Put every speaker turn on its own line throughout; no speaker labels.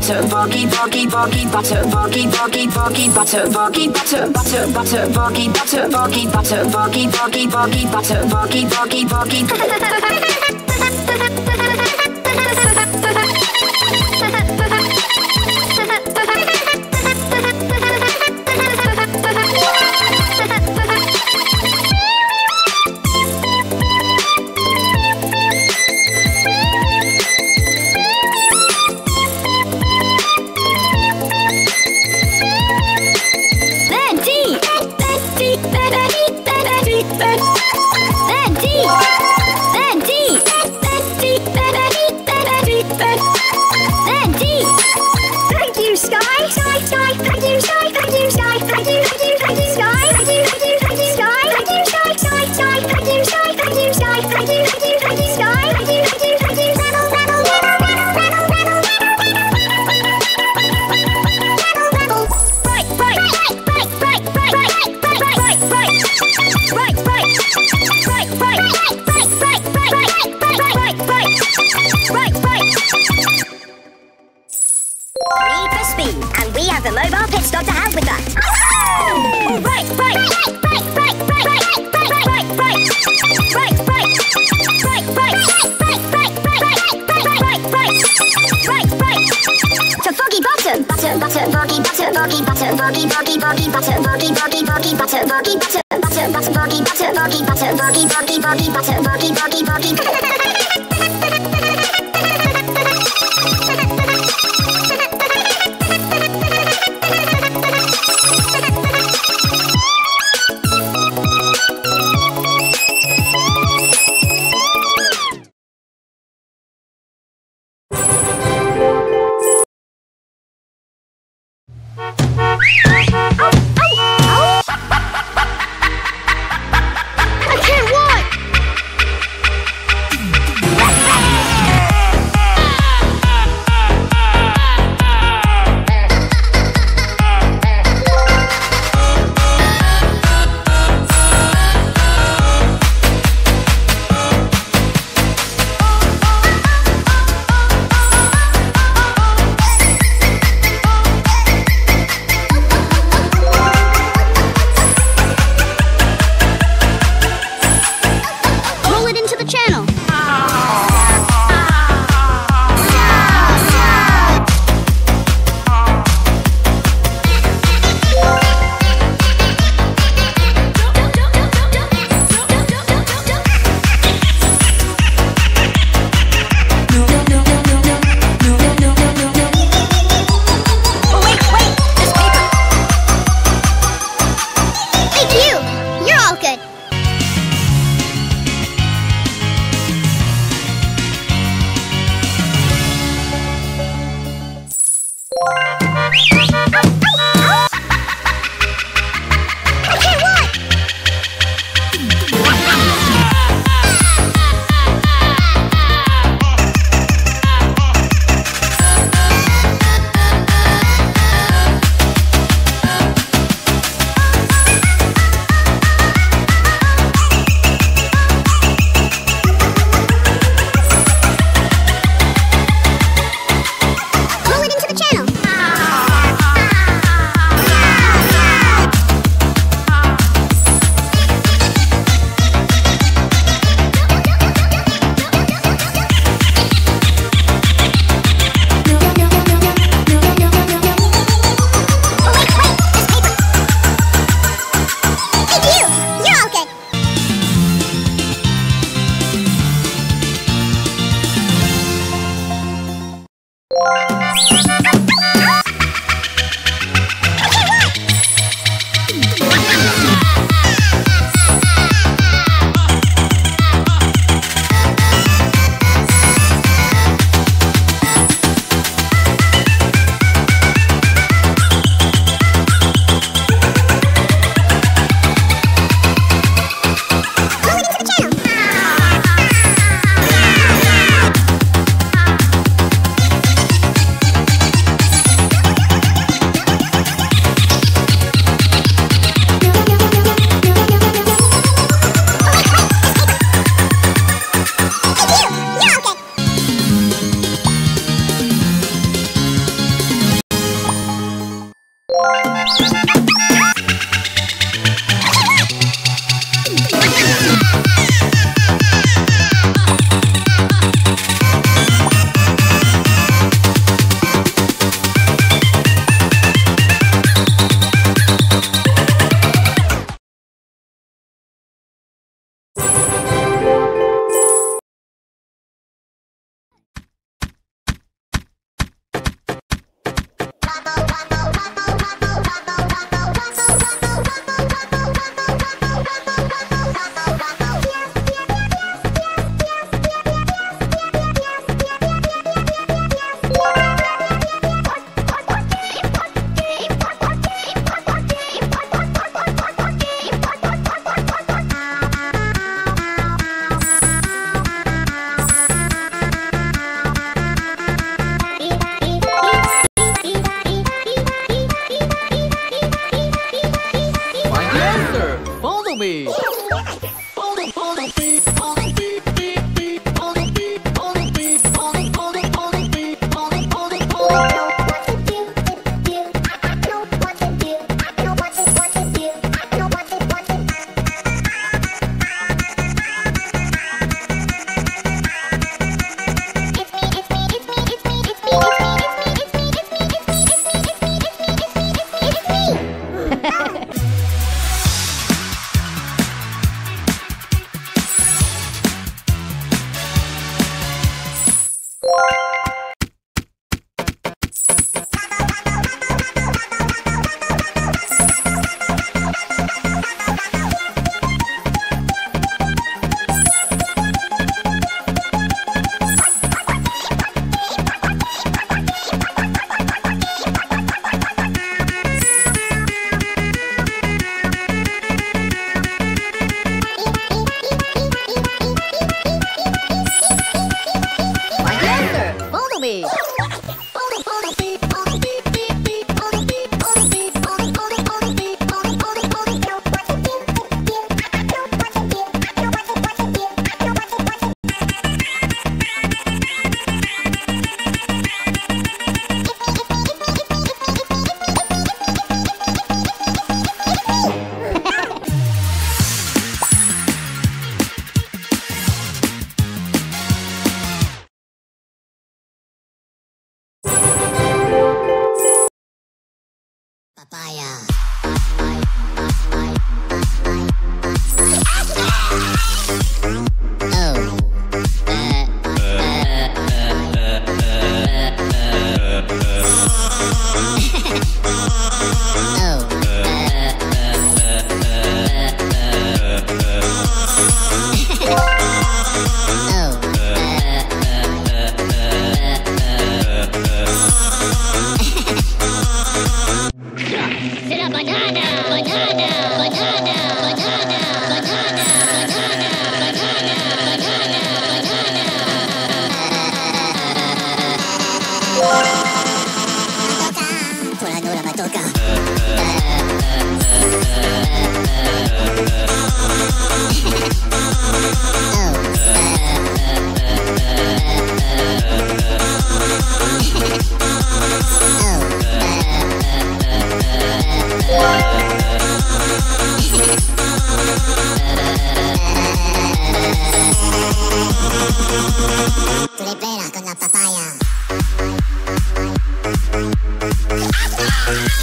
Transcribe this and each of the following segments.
butter, boggy, boggy, boggy, butter, boggy, boggy, boggy, butter, boggy, butter, butter, butter, boggy, butter, boggy, butter, boggy, boggy, boggy, butter, boggy, boggy, boggy.
Then D. right, right, right, right, right, right, right, right, right, right, right. To Foggy Bottom, butter, butter, foggy, butter, foggy, butter, foggy, foggy, foggy, butter, foggy, foggy, foggy, butter, foggy, butter, butter, butter, foggy, butter, foggy, butter, foggy, foggy, foggy, butter, foggy, foggy, foggy. I can't walk.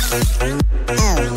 Oh.